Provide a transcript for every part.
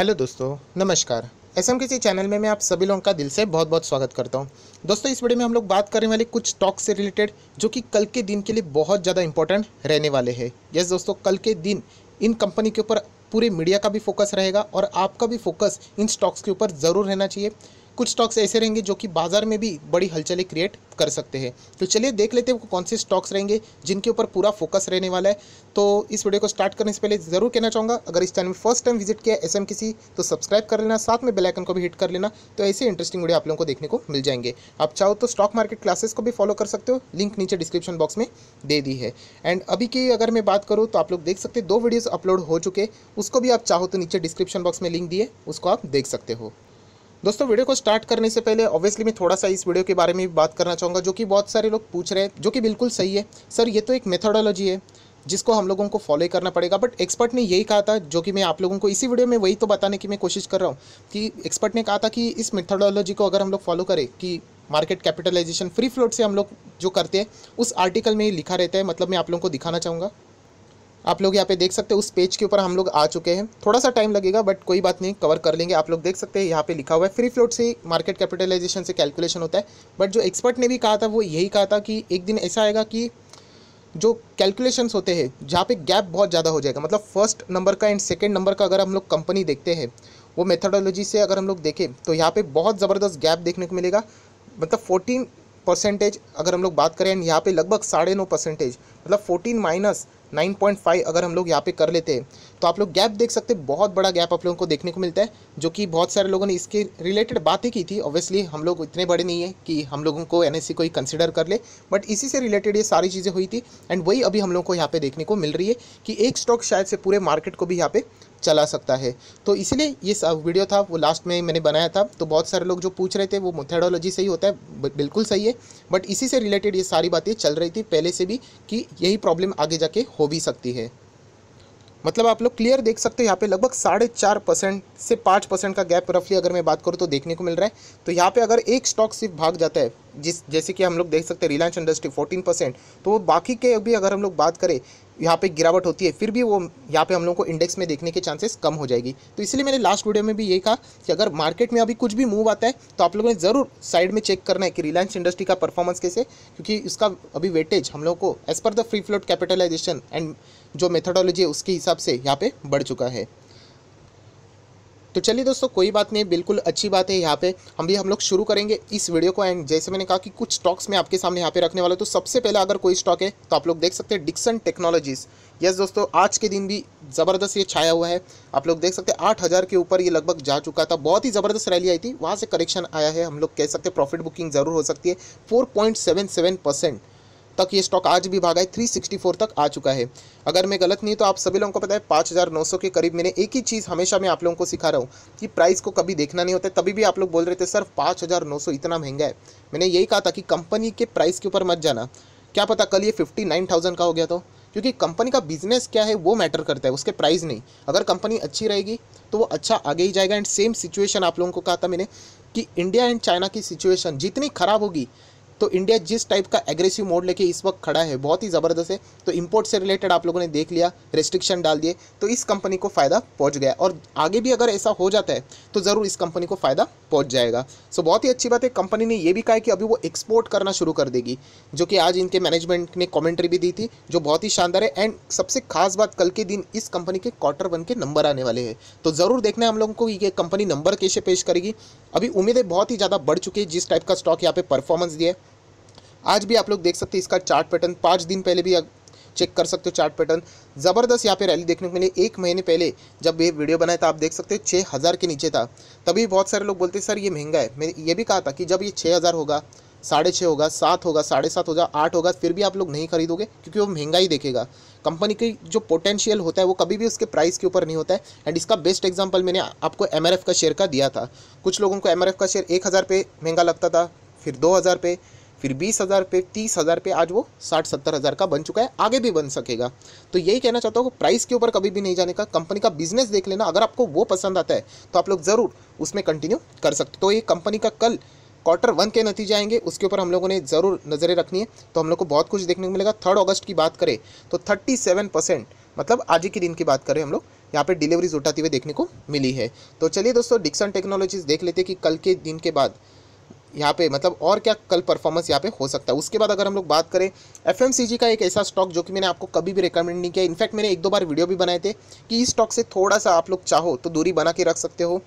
Hello दोस्तों, नमस्कार। S एम किसी चैनल में मैं आप सभी लोगों का दिल से बहुत बहुत स्वागत करता हूँ। दोस्तों, इस वीडियो में हम लोग बात करने वाले कुछ स्टॉक से रिलेटेड जो कि कल के दिन के लिए बहुत ज़्यादा इंपॉर्टेंट रहने वाले हैं। यस दोस्तों, कल के दिन इन कंपनी के ऊपर पूरे मीडिया का भी फोकस रहेगा और आपका भी फोकस इन स्टॉक्स के ऊपर ज़रूर रहना चाहिए। कुछ स्टॉक्स ऐसे रहेंगे जो कि बाज़ार में भी बड़ी हलचलें क्रिएट कर सकते हैं। तो चलिए देख लेते हैं कौन से स्टॉक्स रहेंगे, जिनके ऊपर पूरा फोकस रहने वाला है। तो इस वीडियो को स्टार्ट करने से पहले ज़रूर कहना चाहूँगा, अगर इस चैनल में फ़र्स्ट टाइम विज़िट किया एस एम किसी तो सब्सक्राइब कर लेना, साथ में बेलाइकन को भी हिट कर लेना तो ऐसे इंटरेस्टिंग वीडियो आप लोगों को देखने को मिल जाएँगे। आप चाहो तो स्टॉक मार्केट क्लासेस को भी फॉलो कर सकते हो लिंक नीचे डिस्क्रिप्शन बॉक्स में दे दी है। एंड अभी की अगर मैं बात करूँ तो आप लोग देख सकते दो वीडियोज़ अपलोड हो चुके उसको भी आप चाहो तो नीचे डिस्क्रिप्शन बॉक्स में लिंक दिए, उसको आप देख सकते हो। दोस्तों, वीडियो को स्टार्ट करने से पहले ऑब्वियसली मैं थोड़ा सा इस वीडियो के बारे में भी बात करना चाहूँगा, जो कि बहुत सारे लोग पूछ रहे हैं, जो कि बिल्कुल सही है। सर, ये तो एक मेथोडोलॉजी है, जिसको हम लोगों को फॉलो करना पड़ेगा। बट एक्सपर्ट ने यही कहा था, जो कि मैं आप लोगों को इसी वीडियो में वही तो बताने की मैं कोशिश कर रहा हूँ, कि एक्सपर्ट ने कहा था कि इस मेथोडोलॉजी को अगर हम लोग फॉलो करें, कि मार्केट कैपिटलाइजेशन फ्री फ्लोट से हम लोग जो करते हैं, उस आर्टिकल में लिखा रहता है मतलब मैं आप लोगों को दिखाना चाहूँगा। आप लोग यहाँ पे देख सकते हैं, उस पेज के ऊपर हम लोग आ चुके हैं। थोड़ा सा टाइम लगेगा बट कोई बात नहीं कवर कर लेंगे। आप लोग देख सकते हैं, यहाँ पे लिखा हुआ है फ्री फ्लोट से मार्केट कैपिटलाइजेशन से कैलकुलेशन होता है। बट जो एक्सपर्ट ने भी कहा था, वो यही कहा था कि एक दिन ऐसा आएगा कि जो कैलकुलेशंस होते हैं, जहाँ पे गैप बहुत ज़्यादा हो जाएगा। मतलब फ़र्स्ट नंबर का एंड सेकेंड नंबर का अगर हम लोग कंपनी देखते हैं, वो मेथडोलॉजी से अगर हम लोग देखें तो यहाँ पे बहुत ज़बरदस्त गैप देखने को मिलेगा। मतलब फोर्टीन परसेंटेज अगर हम लोग बात करें यहाँ पे लगभग साढ़े नौ परसेंटेज मतलब फोर्टीन माइनस 9.5 अगर हम लोग यहाँ पे कर लेते हैं तो आप लोग गैप देख सकते हैं। बहुत बड़ा गैप आप लोगों को देखने को मिलता है, जो कि बहुत सारे लोगों ने इसके रिलेटेड बातें की थी। ऑब्वियसली हम लोग इतने बड़े नहीं है कि हम लोगों को एन कोई कंसिडर कर ले बट इसी से रिलेटेड ये सारी चीज़ें हुई थी। एंड वही अभी हम लोग को यहाँ पे देखने को मिल रही है कि एक स्टॉक शायद से पूरे मार्केट को भी यहाँ पे चला सकता है। तो इसीलिए ये वीडियो था, वो लास्ट में मैंने बनाया था। तो बहुत सारे लोग जो पूछ रहे थे, वो मेथडोलॉजी से ही होता है बिल्कुल सही है। बट इसी से रिलेटेड ये सारी बातें चल रही थी पहले से भी कि यही प्रॉब्लम आगे जाके हो भी सकती है। मतलब आप लोग क्लियर देख सकते हैं, यहाँ पे लगभग साढ़े चार परसेंट से पाँच परसेंट का गैप रफली अगर मैं बात करूँ तो देखने को मिल रहा है। तो यहाँ पे अगर एक स्टॉक सिर्फ़ भाग जाता है, जिस, जैसे कि हम लोग देख सकते हैं रिलायंस इंडस्ट्री फोर्टीन परसेंट तो वो बाकी के भी अगर हम लोग बात करें यहाँ पे गिरावट होती है, फिर भी वो यहाँ पे हम लोग को इंडेक्स में देखने के चांसेस कम हो जाएगी। तो इसलिए मैंने लास्ट वीडियो में भी ये कहा कि अगर मार्केट में अभी कुछ भी मूव आता है तो आप लोगों ने ज़रूर साइड में चेक करना है कि रिलायंस इंडस्ट्री का परफॉर्मेंस कैसे, क्योंकि उसका अभी वेटेज हम लोग को as per the free float capitalisation and जो मेथडोलॉजी है, उसके हिसाब से यहाँ पर बढ़ चुका है। तो चलिए दोस्तों, कोई बात नहीं, बिल्कुल अच्छी बात है यहाँ पे। हम भी, हम लोग शुरू करेंगे इस वीडियो को। एंड जैसे मैंने कहा कि कुछ स्टॉक्स में आपके सामने यहाँ पे रखने वाला तो सबसे पहले अगर कोई स्टॉक है तो आप लोग देख सकते हैं डिक्सन टेक्नोलॉजीज़ यस दोस्तों, आज के दिन भी ज़बरदस्त ये छाया हुआ है। आप लोग देख सकते हैं, आठ हज़ार के ऊपर ये लगभग जा चुका था। बहुत ही ज़बरदस्त रैली आई थी। वहाँ से करेक्शन आया है। हम लोग कह सकते हैं प्रॉफिट बुकिंग ज़रूर हो सकती है। Four point seven seven percent तक ये स्टॉक आज भी भागा है 364 तक आ चुका है। अगर मैं गलत नहीं तो आप सभी लोगों को पता है 5900 के करीब मैंने एक ही चीज़ हमेशा मैं आप लोगों को सिखा रहा हूँ कि प्राइस को कभी देखना नहीं होता तभी भी आप लोग बोल रहे थे, सर 5900 इतना महँगा है। मैंने यही कहा था कि कंपनी के प्राइस के ऊपर मत जाना। क्या पता कल ये फिफ्टी नाइन थाउज़ेंड का हो गया तो? क्योंकि कंपनी का बिज़नेस क्या है, वो मैटर करता है, उसके प्राइस नहीं। अगर कंपनी अच्छी रहेगी तो वो अच्छा आगे ही जाएगा। एंड सेम सिचुएशन आप लोगों को कहा था मैंने कि इंडिया एंड चाइना की सिचुएशन जितनी खराब होगी तो इंडिया जिस टाइप का एग्रेसिव मोड लेके इस वक्त खड़ा है, बहुत ही ज़बरदस्त है। तो इंपोर्ट से रिलेटेड आप लोगों ने देख लिया रेस्ट्रिक्शन डाल दिए तो इस कंपनी को फ़ायदा पहुँच गया और आगे भी अगर ऐसा हो जाता है तो ज़रूर इस कंपनी को फ़ायदा पहुँच जाएगा। सो बहुत ही अच्छी बात है कंपनी ने यह भी कहा कि अभी वो एक्सपोर्ट करना शुरू कर देगी, जो कि आज इनके मैनेजमेंट ने कॉमेंट्री भी दी थी, जो बहुत ही शानदार है। एंड सबसे खास बात, कल के दिन इस कंपनी के क्वार्टर वन के नंबर आने वाले हैं। तो ज़रूर देखना है हम लोगों को ये कंपनी नंबर कैसे पेश करेगी। अभी उम्मीदें बहुत ही ज़्यादा बढ़ चुकी है, जिस टाइप का स्टॉक यहाँ पे परफॉर्मेंस दिया है। आज भी आप लोग देख सकते हैं इसका चार्ट पैटर्न पाँच दिन पहले भी चेक कर सकते हो चार्ट पैटर्न ज़बरदस्त यहाँ पे रैली देखने को मिली। एक महीने पहले जब ये वीडियो बनाया था, आप देख सकते हो छः हज़ार के नीचे था। तभी बहुत सारे लोग बोलते, सर, ये महँगा है। मैं ये भी कहा था कि जब ये छः हज़ार होगा, साढ़े छः होगा, सात होगा, साढ़े सात होगा, आठ होगा, फिर भी आप लोग नहीं खरीदोगे, क्योंकि वो महँगा ही देखेगा। कंपनी की जो पोटेंशियल होता है, वो कभी भी उसके प्राइस के ऊपर नहीं होता है। एंड इसका बेस्ट एग्जांपल मैंने आपको एमआरएफ का शेयर का दिया था। कुछ लोगों को एमआरएफ का शेयर एक हज़ार पे महँगा लगता था, फिर दो हज़ार पे फिर बीस हज़ार पे, तीस हज़ार पे आज वो साठ सत्तर हज़ार का बन चुका है, आगे भी बन सकेगा। तो यही कहना चाहता हूँ प्राइस के ऊपर कभी भी नहीं जाने का कंपनी का बिज़नेस देख लेना, अगर आपको वो पसंद आता है तो आप लोग ज़रूर उसमें कंटिन्यू कर सकते तो ये कंपनी का कल क्वार्टर वन के नतीजे आएँगे, उसके ऊपर हम लोगों ने ज़रूर नज़रें रखनी है। तो हम लोग को बहुत कुछ देखने को मिलेगा। थर्ड अगस्त की बात करें तो थर्टी सेवन परसेंट मतलब आज के दिन की बात करें हम लोग, यहाँ पे डिलीवरीज उठाती हुई देखने को मिली है। तो चलिए दोस्तों डिक्सन टेक्नोलॉजीज़ देख लेते हैं कि कल के दिन के बाद यहाँ पे मतलब और क्या कल परफॉर्मेंस यहाँ पे हो सकता है। उसके बाद अगर हम लोग बात करें एफएमसीजी का एक ऐसा स्टॉक जो कि मैंने आपको कभी भी रिकमेंड नहीं किया। इनफैक्ट मैंने एक दो बार वीडियो भी बनाए थे कि इस स्टॉक से थोड़ा सा आप लोग चाहो तो दूरी बना के रख सकते हो।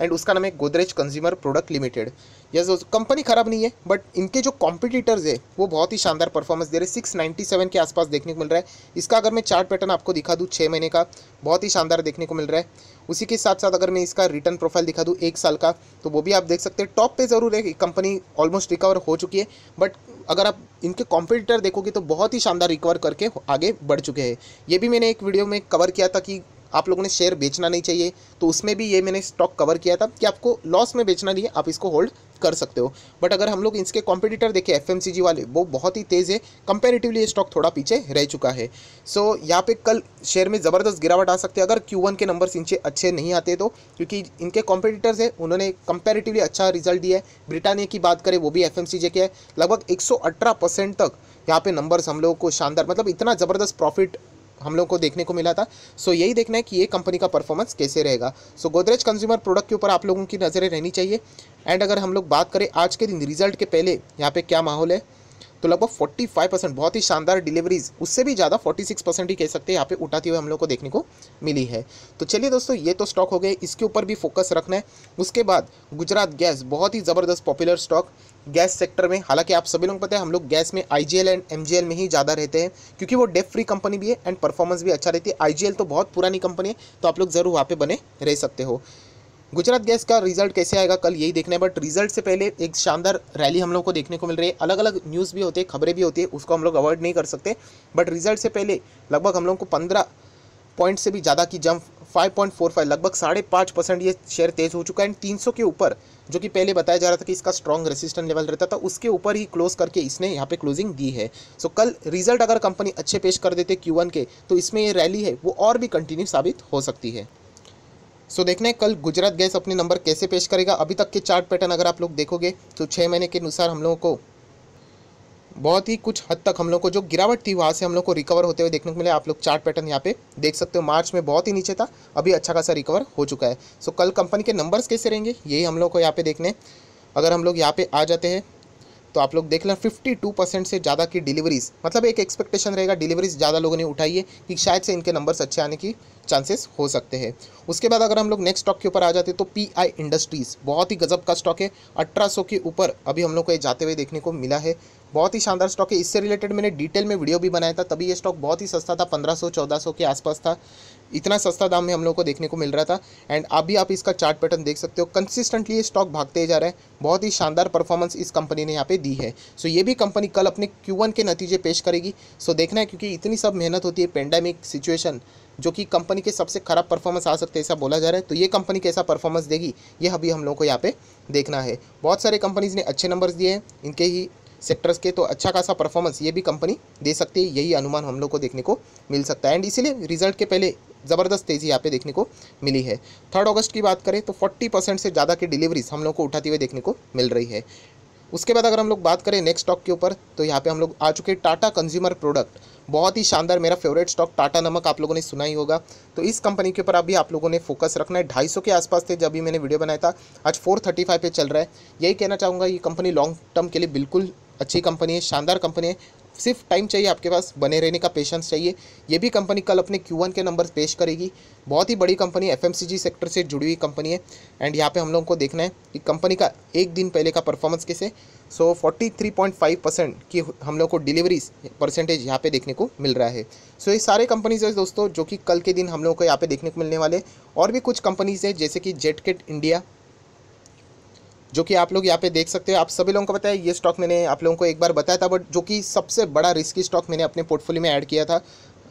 एंड उसका नाम है Godrej consumer product limited. Yes company खराब नहीं है बट इनके जो कॉम्पिटिटर्स है, वो बहुत ही शानदार परफॉर्मेंस दे रहे सिक्स नाइन्टी सेवन के आसपास देखने को मिल रहा है। इसका अगर मैं चार्ट पैटर्न आपको दिखा दूँ छः महीने का, बहुत ही शानदार देखने को मिल रहा है। उसी के साथ साथ अगर मैं इसका रिटर्न प्रोफ़ाइल दिखा दूँ एक साल का तो वो भी आप देख सकते हैं। टॉप पे ज़रूर है कंपनी ऑलमोस्ट रिकवर हो चुकी है बट अगर आप इनके कॉम्पिटिटर देखोगे तो बहुत ही शानदार रिकवर करके आगे बढ़ चुके हैं। ये भी मैंने एक वीडियो में कवर किया था कि आप लोगों ने शेयर बेचना नहीं चाहिए तो उसमें भी ये मैंने स्टॉक कवर किया था कि आपको लॉस में बेचना नहीं है आप इसको होल्ड कर सकते हो। बट अगर हम लोग इसके कॉम्पिटिटर देखें एफएमसीजी वाले वो बहुत ही तेज़ है कंपेरेटिवली ये स्टॉक थोड़ा पीछे रह चुका है। सो so, यहाँ पे कल शेयर में ज़बरदस्त गिरावट आ सकती है। अगर क्यू के नंबर्स इनसे अच्छे नहीं आते तो क्योंकि इनके कॉम्पिटिटर्स हैं उन्होंने कंपेरेटिवली अच्छा रिज़ल्ट दिया है। ब्रिटानिया की बात करें वो भी एफ़ के है। लगभग एक तक यहाँ पे नंबर्स हम लोगों को शानदार मतलब इतना ज़बरदस्त प्रॉफिट हम लोग को देखने को मिला था। सो यही देखना है कि ये कंपनी का परफॉर्मेंस कैसे रहेगा। सो गोदरेज कंज्यूमर प्रोडक्ट के ऊपर आप लोगों की नज़रें रहनी चाहिए। एंड अगर हम लोग बात करें आज के दिन रिज़ल्ट के पहले, यहाँ पर क्या माहौल है? तो लगभग 45 परसेंट बहुत ही शानदार डिलीवरीज उससे भी ज़्यादा 46 परसेंट ही कह सकते हैं यहाँ पे उठाती हुए हम लोग को देखने को मिली है। तो चलिए दोस्तों, ये तो स्टॉक हो गए, इसके ऊपर भी फोकस रखना है। उसके बाद गुजरात गैस, बहुत ही ज़बरदस्त पॉपुलर स्टॉक गैस सेक्टर में। हालाँकि आप सभी लोग पता है, हम लोग गैस में IGL एंड MGL में ही ज़्यादा रहते हैं, क्योंकि वो डेफ फ्री कंपनी भी है एंड परफॉर्मेंस भी अच्छा रहती है। IGL तो बहुत पुरानी कंपनी है तो आप लोग ज़रूर वहाँ पर बने रह सकते हो। गुजरात गैस का रिज़ल्ट कैसे आएगा कल यही देखना है बट रिज़ल्ट से पहले एक शानदार रैली हम लोग को देखने को मिल रही है। अलग अलग न्यूज़ भी होते हैं खबरें भी होती है उसको हम लोग अवॉइड नहीं कर सकते। बट रिज़ल्ट से पहले लगभग हम लोग को पंद्रह पॉइंट से भी ज़्यादा की जंप 5.45 लगभग साढ़े पाँच परसेंट ये शेयर तेज़ हो चुका है। एंड 300 के ऊपर जो कि पहले बताया जा रहा था कि इसका स्ट्रॉन्ग रेसिस्टेंट लेवल रहता था उसके ऊपर ही क्लोज करके इसने यहाँ पे क्लोजिंग दी है। सो so, कल रिज़ल्ट अगर कंपनी अच्छे पेश कर देते क्यू के तो इसमें ये रैली है वो और भी कंटिन्यू साबित हो सकती है। सो देखना है कल गुजरात गैस अपने नंबर कैसे पेश करेगा। अभी तक के चार्ट पैटर्न अगर आप लोग देखोगे तो छः महीने के अनुसार हम लोगों को बहुत ही कुछ हद तक हम लोग को जो गिरावट थी, वहाँ से हम लोग को रिकवर होते हुए देखने को मिले। आप लोग चार्ट पैटर्न यहाँ पे देख सकते हो। मार्च में बहुत ही नीचे था, अभी अच्छा खासा रिकवर हो चुका है। सो कल कंपनी के नंबर्स कैसे रहेंगे, यही हम लोग को यहाँ पे देखने अगर हम लोग यहाँ पे आ जाते हैं तो आप लोग देख लें फिफ्टी टू परसेंट से ज़्यादा की डिलीवरीज मतलब एक एक्सपेक्टेशन रहेगा डिलीवरीज ज़्यादा लोगों ने उठाई है कि शायद से इनके नंबर्स अच्छे आने की चांसेस हो सकते हैं। उसके बाद अगर हम लोग नेक्स्ट स्टॉक के ऊपर आ जाते तो पी आई इंडस्ट्रीज़ बहुत ही गजब का स्टॉक है। अठारह सौ के ऊपर अभी हम लोग को ये जाते हुए देखने को मिला है। बहुत ही शानदार स्टॉक है। इससे रिलेटेड मैंने डिटेल में वीडियो भी बनाया था। तभी ये स्टॉक बहुत ही सस्ता था, पंद्रह सौ के आसपास था। इतना सस्ता दाम में हम लोग को देखने को मिल रहा था। एंड अभी आप इसका चार्ट पैटर्न देख सकते हो। कंसिस्टेंटली ये स्टॉक भागते जा रहा है। बहुत ही शानदार परफॉर्मेंस इस कंपनी ने यहाँ पे दी है। सो ये भी कंपनी कल अपने क्यू के नतीजे पेश करेगी। सो देखना है क्योंकि इतनी सब मेहनत होती है पेंडेमिक सिचुएशन जो कि कंपनी के सबसे खराब परफॉर्मेंस आ सकते हैं ऐसा बोला जा रहा है। तो ये कंपनी कैसा परफॉर्मेंस देगी, ये अभी हम लोग को यहाँ पे देखना है। बहुत सारे कंपनीज़ ने अच्छे नंबर्स दिए हैं। इनके ही सेक्टर्स के तो अच्छा खासा परफॉर्मेंस ये भी कंपनी दे सकती है। यही अनुमान हम लोग को देखने को मिल सकता है। एंड इसीलिए रिज़ल्ट के पहले ज़बरदस्त तेज़ी यहाँ पे देखने को मिली है। थर्ड अगस्त की बात करें तो 40 परसेंट से ज़्यादा की डिलीवरीज हम लोग को उठाती हुई देखने को मिल रही है। उसके बाद अगर हम लोग बात करें नेक्स्ट स्टॉक के ऊपर तो यहाँ पे हम लोग आ चुके टाटा कंज्यूमर प्रोडक्ट बहुत ही शानदार मेरा फेवरेट स्टॉक टाटा नमक आप लोगों ने सुना ही होगा। तो इस कंपनी के ऊपर अभी आप लोगों ने फोकस रखना है। ढाई के आसपास थे जब भी मैंने वीडियो बनाया था। आज फोर पे चल रहा है। यही कहना चाहूँगा ये कंपनी लॉन्ग टर्म के लिए बिल्कुल अच्छी कंपनी है, शानदार कंपनी है। सिर्फ़ टाइम चाहिए आपके पास बने रहने का पेशेंस चाहिए। ये भी कंपनी कल अपने क्यू के नंबर पेश करेगी। बहुत ही बड़ी कंपनी एफएमसीजी सेक्टर से जुड़ी हुई कंपनी है। एंड यहाँ पे हम लोगों को देखना है कि कंपनी का एक दिन पहले का परफॉर्मेंस कैसे so forty three point five percent की हम लोग को डिलीवरीज परसेंटेज यहाँ पे देखने को मिल रहा है। सो so, ये सारे कंपनीज़ है दोस्तों जो कि कल के दिन हम लोग को यहाँ पे देखने को मिलने वाले और भी कुछ कंपनीज़ है जैसे कि जेटकेट इंडिया जो कि आप लोग यहाँ पे देख सकते हो। आप सभी लोगों को बताया ये स्टॉक मैंने आप लोगों को एक बार बताया था बट जो कि सबसे बड़ा रिस्की स्टॉक मैंने अपने पोर्टफोलियो में ऐड किया था।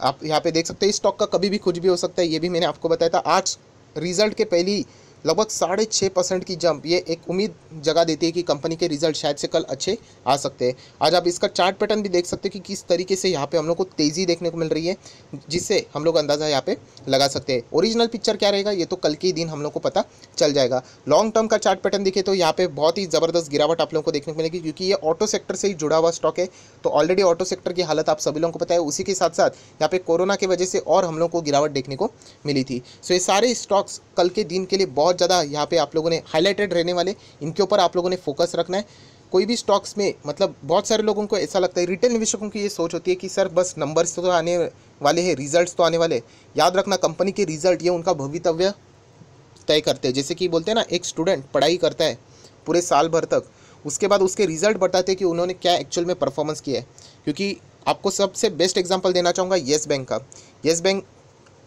आप यहाँ पे देख सकते हैं, इस स्टॉक का कभी भी कुछ भी हो सकता है, ये भी मैंने आपको बताया था। आज रिज़ल्ट के पहली लगभग साढ़े छः परसेंट की जंप, ये एक उम्मीद जगा देती है कि कंपनी के रिज़ल्ट शायद से कल अच्छे आ सकते हैं। आज आप इसका चार्ट पैटर्न भी देख सकते हैं कि किस तरीके से यहाँ पे हम लोग को तेज़ी देखने को मिल रही है, जिससे हम लोग अंदाज़ा यहाँ पे लगा सकते हैं। ओरिजिनल पिक्चर क्या रहेगा, ये तो कल के दिन हम लोग को पता चल जाएगा। लॉन्ग टर्म का चार्ट पैटर्न दिखे तो यहाँ पे बहुत ही ज़बरदस्त गिरावट आप लोगों को देखने को मिलेगी, क्योंकि ये ऑटो सेक्टर से ही जुड़ा हुआ स्टॉक है। तो ऑलरेडी ऑटो सेक्टर की हालत आप सभी लोगों को पता है, उसी के साथ साथ यहाँ पे कोरोना की वजह से और हम लोग को गिरावट देखने को मिली थी। सो ये सारे स्टॉक्स कल के दिन के लिए बहुत ज़्यादा यहाँ पे आप लोगों ने हाईलाइटेड रहने वाले। इनके ऊपर आप लोगों ने फोकस रखना है। कोई भी स्टॉक्स में मतलब बहुत सारे लोगों को ऐसा लगता है रिटेल निवेशकों की ये सोच होती है कि सर बस नंबर्स तो आने वाले हैं रिजल्ट्स तो आने वाले याद रखना कंपनी के रिज़ल्ट ये उनका भवितव्य तय करते हैं। जैसे कि बोलते हैं ना, एक स्टूडेंट पढ़ाई करता है पूरे साल भर तक। उसके बाद उसके रिज़ल्ट बताते हैं कि उन्होंने क्या एक्चुअल में परफॉर्मेंस किया है। क्योंकि आपको सबसे बेस्ट एग्जांपल देना चाहूँगा येस बैंक का। येस बैंक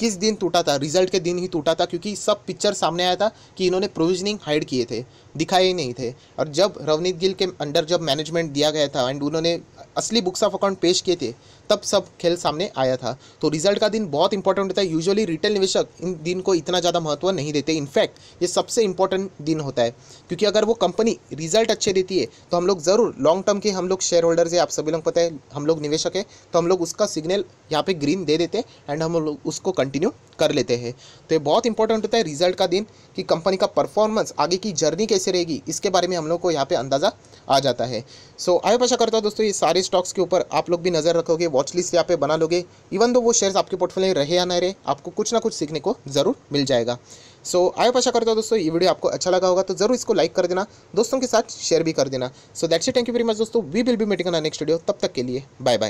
किस दिन टूटा था? रिज़ल्ट के दिन ही टूटा था क्योंकि सब पिक्चर सामने आया था कि इन्होंने प्रोविजनिंग हाइड किए थे, दिखाए ही नहीं थे। और जब रवनीत गिल के अंडर जब मैनेजमेंट दिया गया था एंड उन्होंने असली बुक्स ऑफ़ अकाउंट पेश किए थे, तब सब खेल सामने आया था। तो रिज़ल्ट का दिन बहुत इंपॉर्टेंट होता है। यूजुअली रिटेल निवेशक इन दिन को इतना ज़्यादा महत्व नहीं देते। इनफैक्ट ये सबसे इंपॉर्टेंट दिन होता है। क्योंकि अगर वो कंपनी रिज़ल्ट अच्छे देती है तो हम लोग ज़रूर लॉन्ग टर्म के हम लोग शेयर होल्डर्स है। आप सभी लोग पता है, हम लोग निवेशक है तो हम लोग उसका सिग्नल यहाँ पे ग्रीन दे देते हैं एंड हम लोग उसको कंटिन्यू कर लेते हैं। तो ये बहुत इंपॉर्टेंट होता है रिज़ल्ट का दिन कि कंपनी का परफॉर्मेंस आगे की जर्नी कैसे रहेगी, इसके बारे में हम लोग को यहाँ पे अंदाज़ा आ जाता है। सो so, आई आशा करता हूँ दोस्तों ये सारे स्टॉक्स के ऊपर आप लोग भी नज़र रखोगे वॉच लिस्ट यहाँ पे बना लोगे। इवन दो वो शेयर्स आपके पोर्टफोलियो रहे या ना रहे आपको कुछ ना कुछ सीखने को ज़रूर मिल जाएगा। सो so, आई आशा करता हूँ दोस्तों ये वीडियो आपको अच्छा लगा होगा तो ज़रूर इसको लाइक कर देना दोस्तों के साथ शेयर भी कर देना। So that's it thank you very much दोस्तों. We will be meeting next video तब तक के लिए बाय बाय